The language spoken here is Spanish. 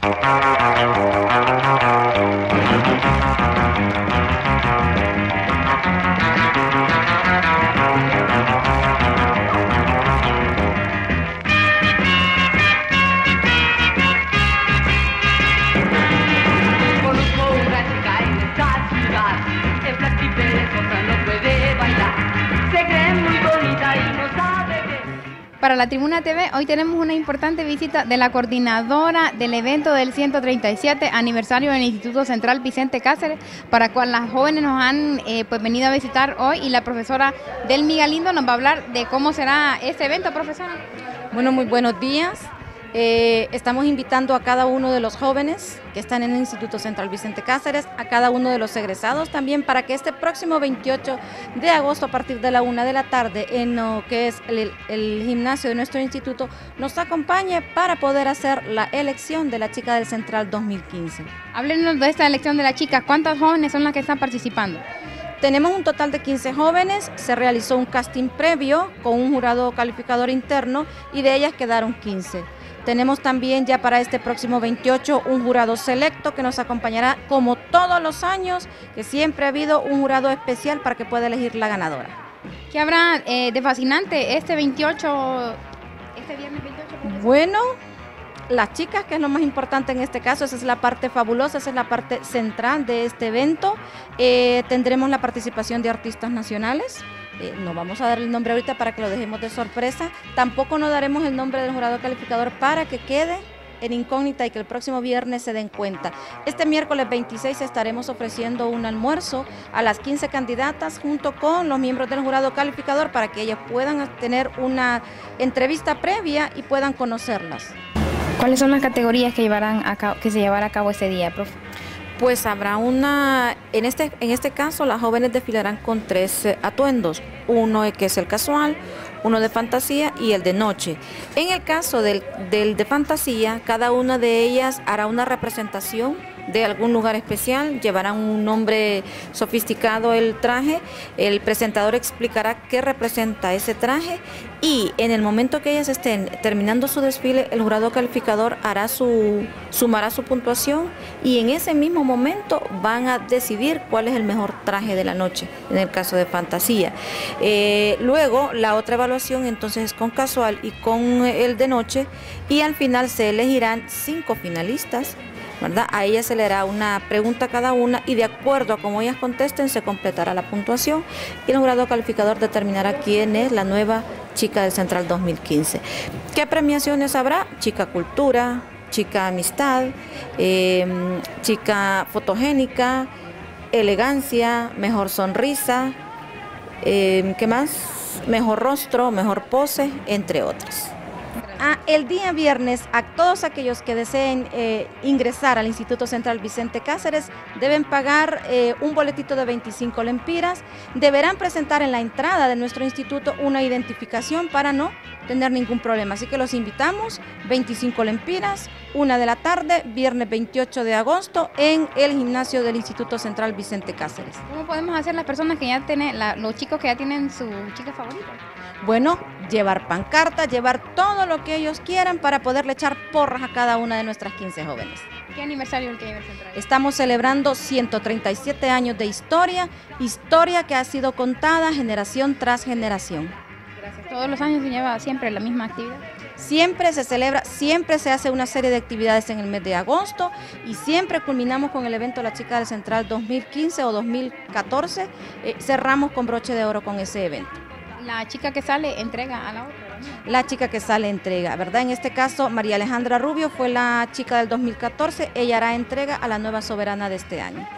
Thank. Para la Tribuna TV, hoy tenemos una importante visita de la coordinadora del evento del 137 aniversario del Instituto Central Vicente Cáceres, para cual las jóvenes nos han eh, pues, venido a visitar hoy y la profesora Del Migalindo nos va a hablar de cómo será este evento, profesora. Bueno, muy buenos días. Eh, estamos invitando a cada uno de los jóvenes que están en el Instituto Central Vicente Cáceres, a cada uno de los egresados también, para que este próximo 28 de agosto, a partir de la una de la tarde, en lo que es el, el gimnasio de nuestro instituto, nos acompañe para poder hacer la elección de la chica del Central 2015. Háblenos de esta elección de la chica. ¿Cuántas jóvenes son las que están participando? Tenemos un total de 15 jóvenes, se realizó un casting previo con un jurado calificador interno y de ellas quedaron 15. Tenemos también ya para este próximo 28 un jurado selecto que nos acompañará como todos los años, que siempre ha habido un jurado especial para que pueda elegir la ganadora. ¿Qué habrá eh, de fascinante este 28, este viernes 28? Bueno, las chicas, que es lo más importante en este caso, esa es la parte fabulosa, esa es la parte central de este evento. Eh, tendremos la participación de artistas nacionales, eh, no vamos a dar el nombre ahorita para que lo dejemos de sorpresa. Tampoco nos daremos el nombre del jurado calificador para que quede en incógnita y que el próximo viernes se den cuenta. Este miércoles 26 estaremos ofreciendo un almuerzo a las 15 candidatas junto con los miembros del jurado calificador para que ellas puedan tener una entrevista previa y puedan conocerlas. ¿Cuáles son las categorías que, llevarán a cabo, que se llevará a cabo ese día, profe? Pues habrá una, en este, en este caso las jóvenes desfilarán con tres atuendos, uno que es el casual, uno de fantasía y el de noche. En el caso del, del de fantasía, cada una de ellas hará una representación de algún lugar especial, llevarán un nombre sofisticado el traje, el presentador explicará qué representa ese traje y en el momento que ellas estén terminando su desfile, el jurado calificador hará su, sumará su puntuación y en ese mismo momento van a decidir cuál es el mejor traje de la noche, en el caso de fantasía. Eh, luego, la otra evaluación entonces es con casual y con el de noche y al final se elegirán cinco finalistas a ellas se le hará una pregunta cada una y de acuerdo a cómo ellas contesten se completará la puntuación y el jurado calificador determinará quién es la nueva chica del Central 2015. ¿Qué premiaciones habrá? Chica Cultura, Chica Amistad, em, Chica Fotogénica, Elegancia, Mejor Sonrisa, em, ¿qué más? Mejor Rostro, Mejor Pose, entre otras. Ah, el día viernes, a todos aquellos que deseen eh, ingresar al Instituto Central Vicente Cáceres deben pagar eh, un boletito de 25 lempiras. Deberán presentar en la entrada de nuestro instituto una identificación para no tener ningún problema. Así que los invitamos, 25 lempiras, una de la tarde, viernes 28 de agosto, en el gimnasio del Instituto Central Vicente Cáceres. ¿Cómo podemos hacer las personas que ya tienen, los chicos que ya tienen su chica favorita? Bueno, llevar pancarta, llevar todo lo que ellos quieran para poderle echar porras a cada una de nuestras 15 jóvenes. ¿Qué aniversario el que el Central? Estamos celebrando 137 años de historia, historia que ha sido contada generación tras generación. Gracias. ¿Todos los años se lleva siempre la misma actividad? Siempre se celebra, siempre se hace una serie de actividades en el mes de agosto y siempre culminamos con el evento La Chica del Central 2015 o 2014. Eh, cerramos con broche de oro con ese evento la chica que sale entrega a la otra. La chica que sale entrega, ¿verdad? En este caso, María Alejandra Rubio fue la chica del 2014, ella hará entrega a la nueva soberana de este año.